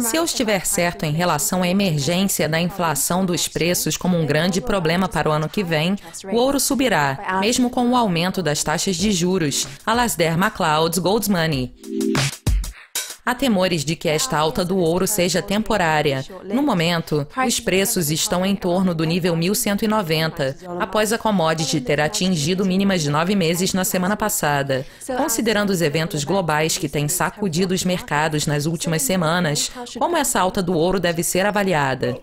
Se eu estiver certo em relação à emergência da inflação dos preços como um grande problema para o ano que vem, o ouro subirá, mesmo com o aumento das taxas de juros. Alasdair MacLeod, Gold Money. Há temores de que esta alta do ouro seja temporária. No momento, os preços estão em torno do nível 1190, após a commodity ter atingido mínimas de nove meses na semana passada. Considerando os eventos globais que têm sacudido os mercados nas últimas semanas, como essa alta do ouro deve ser avaliada?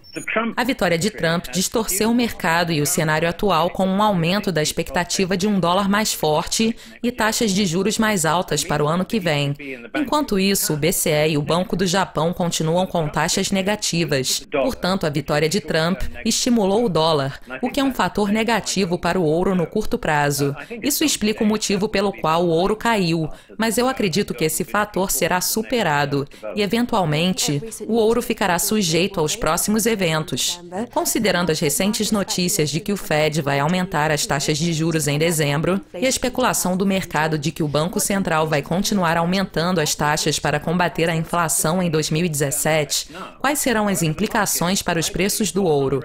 A vitória de Trump distorceu o mercado e o cenário atual com um aumento da expectativa de um dólar mais forte e taxas de juros mais altas para o ano que vem. Enquanto isso, o BCE e o Banco do Japão continuam com taxas negativas. Portanto, a vitória de Trump estimulou o dólar, o que é um fator negativo para o ouro no curto prazo. Isso explica o motivo pelo qual o ouro caiu, mas eu acredito que esse fator será superado e, eventualmente, o ouro ficará sujeito aos próximos eventos. Considerando as recentes notícias de que o Fed vai aumentar as taxas de juros em dezembro e a especulação do mercado de que o Banco Central vai continuar aumentando as taxas para combater combater a inflação em 2017, quais serão as implicações para os preços do ouro?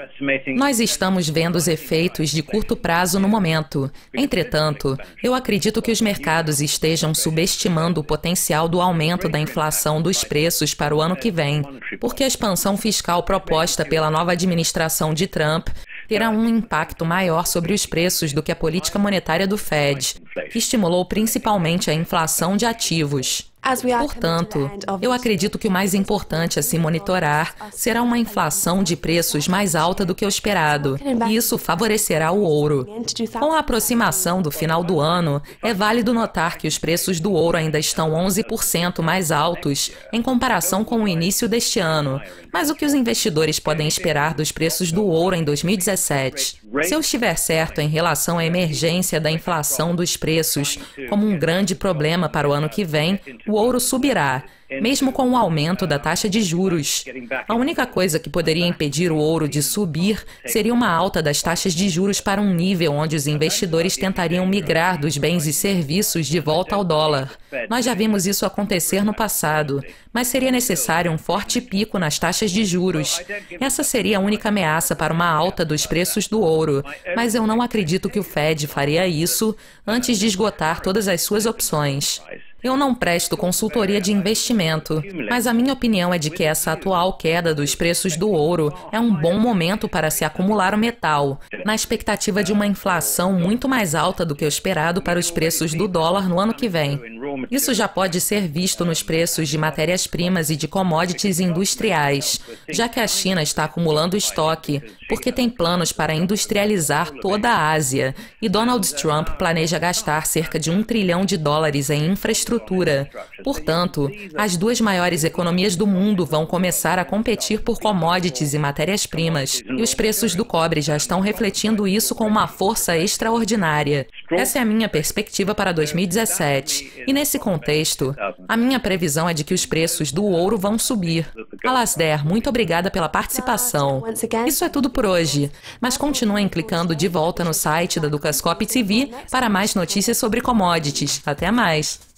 Nós estamos vendo os efeitos de curto prazo no momento. Entretanto, eu acredito que os mercados estejam subestimando o potencial do aumento da inflação dos preços para o ano que vem, porque a expansão fiscal proposta pela nova administração de Trump terá um impacto maior sobre os preços do que a política monetária do Fed, que estimulou principalmente a inflação de ativos. Portanto, eu acredito que o mais importante a se monitorar será uma inflação de preços mais alta do que o esperado, e isso favorecerá o ouro. Com a aproximação do final do ano, é válido notar que os preços do ouro ainda estão 11% mais altos em comparação com o início deste ano. Mas o que os investidores podem esperar dos preços do ouro em 2017? Se eu estiver certo em relação à emergência da inflação dos preços como um grande problema para o ano que vem, o ouro subirá mesmo com o aumento da taxa de juros. A única coisa que poderia impedir o ouro de subir seria uma alta das taxas de juros para um nível onde os investidores tentariam migrar dos bens e serviços de volta ao dólar. Nós já vimos isso acontecer no passado, mas seria necessário um forte pico nas taxas de juros. Essa seria a única ameaça para uma alta dos preços do ouro, mas eu não acredito que o Fed faria isso antes de esgotar todas as suas opções. Eu não presto consultoria de investimento, mas a minha opinião é de que essa atual queda dos preços do ouro é um bom momento para se acumular o metal, na expectativa de uma inflação muito mais alta do que o esperado para os preços do dólar no ano que vem. Isso já pode ser visto nos preços de matérias-primas e de commodities industriais, já que a China está acumulando estoque, porque tem planos para industrializar toda a Ásia, e Donald Trump planeja gastar cerca de um trilhão de dólares em infraestrutura. Portanto, as duas maiores economias do mundo vão começar a competir por commodities e matérias-primas, e os preços do cobre já estão refletindo isso com uma força extraordinária. Essa é a minha perspectiva para 2017. E nesse contexto, a minha previsão é de que os preços do ouro vão subir. Alasdair, muito obrigada pela participação. Isso é tudo por hoje, mas continuem clicando de volta no site da Ducascope TV para mais notícias sobre commodities. Até mais!